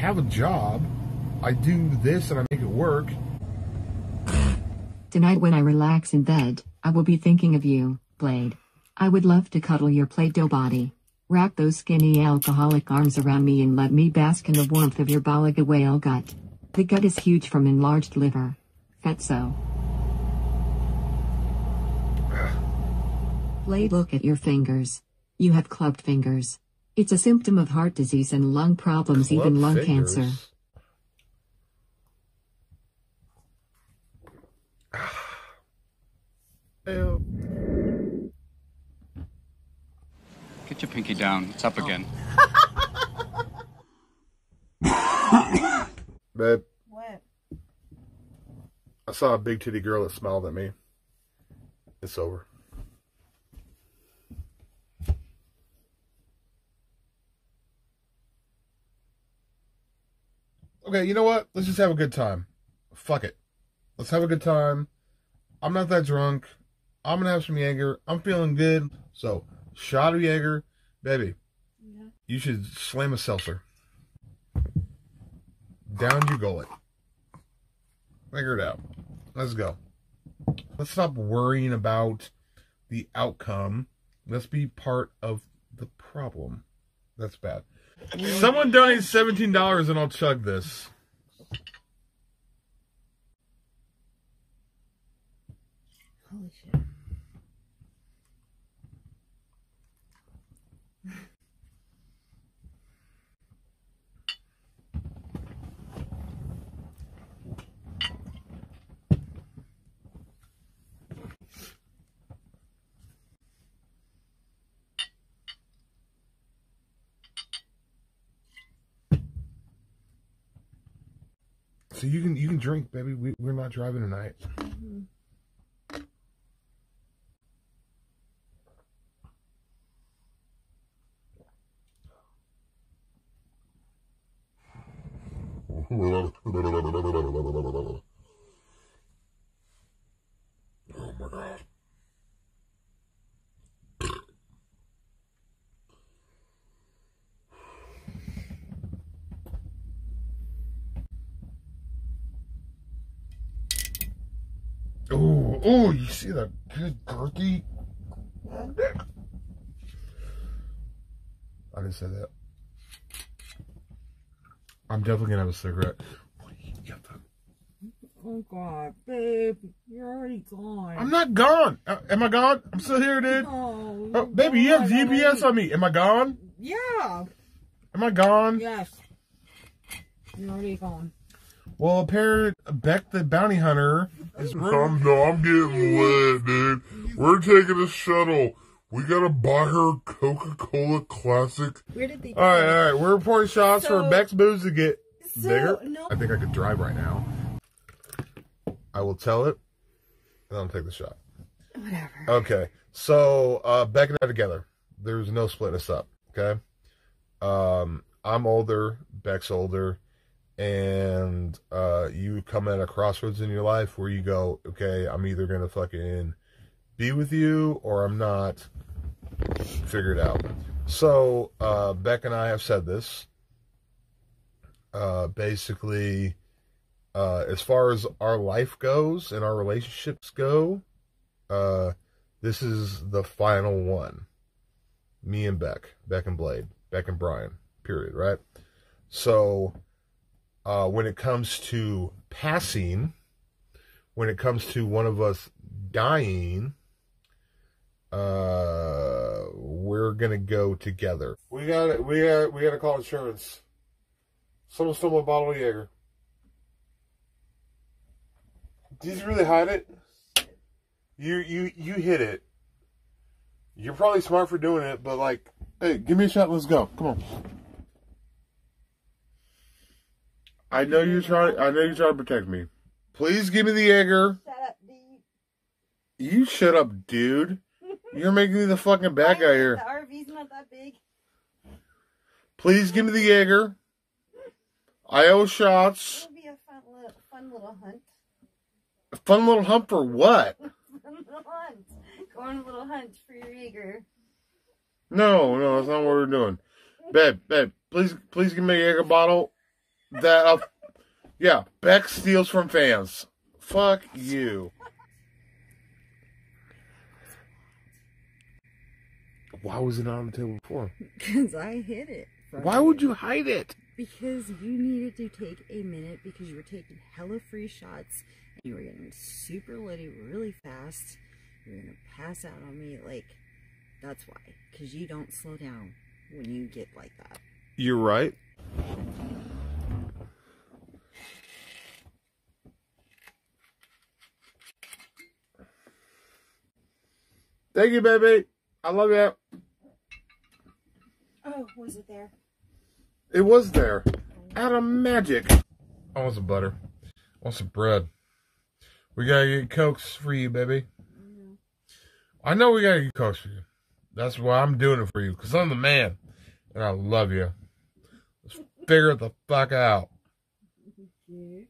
have a job. I do this and I make it work. Tonight, when I relax in bed, I will be thinking of you, Blade. I would love to cuddle your Play Doh body. Wrap those skinny alcoholic arms around me and let me bask in the warmth of your beluga whale gut. The gut is huge from enlarged liver. Fatso. Blade, look at your fingers. You have clubbed fingers. It's a symptom of heart disease and lung problems, even lung fingers. cancer. Get your pinky down. It's up again. Babe, What? I saw a big titty girl that smiled at me. It's over. Okay, you know what? Let's just have a good time. Fuck it. Let's have a good time. I'm not that drunk. I'm gonna have some Jaeger. I'm feeling good. So, shot of Jaeger. Baby, Yeah. you should slam a seltzer. Down you gullet. Figure it out. Let's go. Let's stop worrying about the outcome. Let's be part of the problem. That's bad. Someone donate seventeen dollars and I'll chug this. So you can you can drink, baby. We, we're not driving tonight. Mm-hmm. Oh my god. Oh, oh, you see that good turkey? I didn't say that. I'm definitely gonna have a cigarette. What do you get the- Oh god, babe, you're already gone. I'm not gone. Uh, am I gone? I'm still here, dude. Oh, Oh, baby, you have GPS on me. Am I gone? Yeah. Am I gone? Yes. You're already gone. Well, apparently, Beck the bounty hunter is. I'm, no, I'm getting lit, dude. We're taking a shuttle. We gotta buy her Coca-Cola Classic. Where did they? All right, all right. We're reporting shots for Beck's booze to get So, bigger. no- I think I could drive right now. I will tell it, and I'll take the shot. Whatever. Okay, so uh, Beck and I together. There's no splitting us up. Okay, um, I'm older, Beck's older, and uh, you come at a crossroads in your life where you go, okay, I'm either gonna fucking be with you or I'm not. Figure it out. So uh, Beck and I have said this. Uh, basically, uh, as far as our life goes and our relationships go, uh, this is the final one. Me and Beck, Beck and Blade, Beck and Brian, period, right? So, uh, when it comes to passing, when it comes to one of us dying, uh, we're gonna go together. We got it. We got. We got to call insurance. Someone stole my bottle of Jaeger. Did you really hide it? You you you hit it. You're probably smart for doing it, but like, hey, give me a shot. Let's go. Come on. I know you're trying. I know you're trying to protect me. Please give me the Jaeger. Shut up, dude. You shut up, dude. You're making me the fucking bad guy here. The RV's not that big. Please give me the Jaeger. I owe shots. It'll be a fun little, fun little hunt. A Fun little hump for what? Fun little hunt. Go on a little hunt for your Jaeger. No, no, that's not what we're doing. Babe, babe, please, please give me a Jaeger bottle. That, uh, yeah, Beck steals from fans. Fuck you. Why was it not on the table before? Because I hid it. from Why would you hide it? Because you needed to take a minute because you were taking hella free shots and you were getting super litty really fast. You were gonna pass out on me. Like, that's why. Because you don't slow down when you get like that. You're right. Thank you, baby. I love you. Oh, was it there? It was there. Out of magic. I want some butter. I want some bread. We gotta get cokes for you, baby. Mm-hmm. I know we gotta get cokes for you. That's why I'm doing it for you, because I'm the man. And I love you. Let's figure the fuck out. Mm-hmm.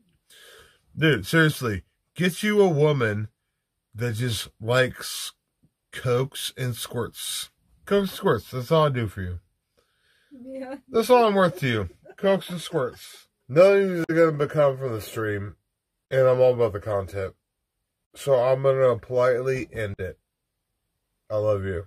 Dude, seriously, get you a woman that just likes cokes and squirts. Cokes and squirts. That's all I do for you. Yeah. That's all I'm worth to you. Cokes and squirts. Nothing is going to become from the stream, and I'm all about the content. So I'm going to politely end it. I love you.